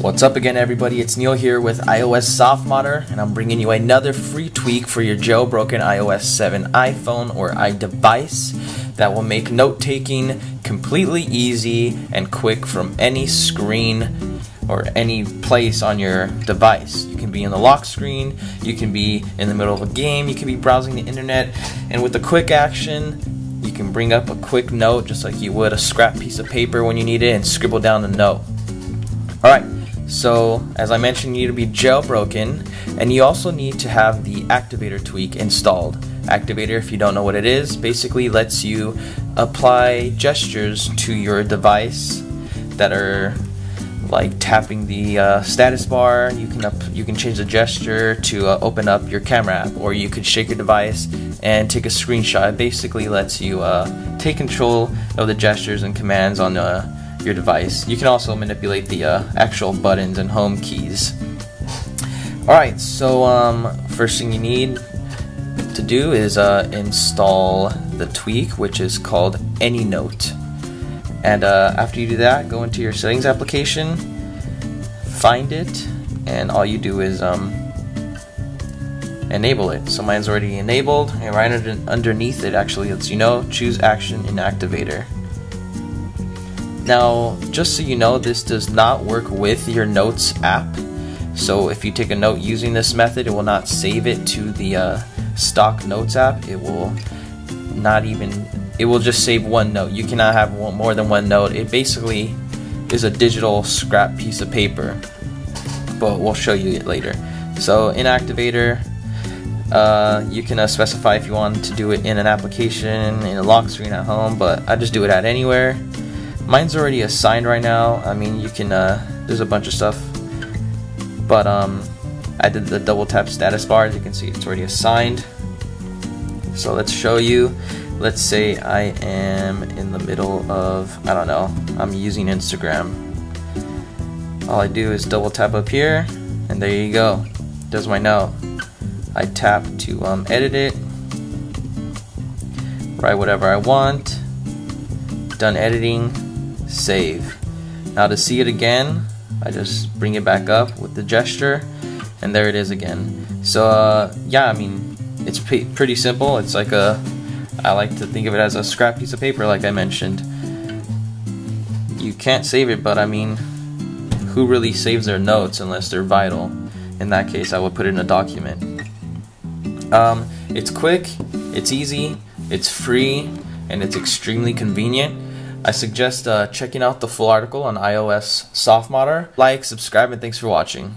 What's up again everybody, it's Neil here with iOS Softmodder and I'm bringing you another free tweak for your jailbroken iOS 7 iPhone or iDevice that will make note-taking completely easy and quick from any screen or any place on your device. You can be in the lock screen, you can be in the middle of a game, you can be browsing the internet, and with the quick action, you can bring up a quick note just like you would a scrap piece of paper when you need it and scribble down the note. Alright, so, as I mentioned, you need to be jailbroken, and you also need to have the activator tweak installed. Activator, if you don't know what it is, basically lets you apply gestures to your device that are like tapping the uh, status bar. You can up, you can change the gesture to uh, open up your camera app, or you could shake your device and take a screenshot. It basically lets you uh, take control of the gestures and commands on uh, your device. You can also manipulate the uh, actual buttons and home keys. Alright, so um, first thing you need to do is uh, install the tweak, which is called AnyNote. And uh, after you do that, go into your settings application, find it, and all you do is um, enable it. So mine's already enabled, and right under underneath it actually lets you know, choose action in activator. Now, just so you know, this does not work with your Notes app. So if you take a note using this method, it will not save it to the uh, stock Notes app. It will not even, it will just save one note. You cannot have one, more than one note. It basically is a digital scrap piece of paper, but we'll show you it later. So in Activator, uh, you can uh, specify if you want to do it in an application, in a lock screen at home, but I just do it at anywhere. Mine's already assigned right now. I mean, you can, uh, there's a bunch of stuff. But, um, I did the double tap status bar. As you can see, it's already assigned. So let's show you. Let's say I am in the middle of, I don't know, I'm using Instagram. All I do is double tap up here, and there you go. There's my note. I tap to um, edit it, write whatever I want, done editing, save. Now to see it again, I just bring it back up with the gesture, and there it is again. So uh, yeah, I mean, it's pretty simple. It's like a, I like to think of it as a scrap piece of paper, like I mentioned. You can't save it, but I mean, who really saves their notes unless they're vital? In that case, I would put it in a document. Um, it's quick, it's easy, it's free, and it's extremely convenient. I suggest uh, checking out the full article on iOS Softmodder. Like, subscribe, and thanks for watching.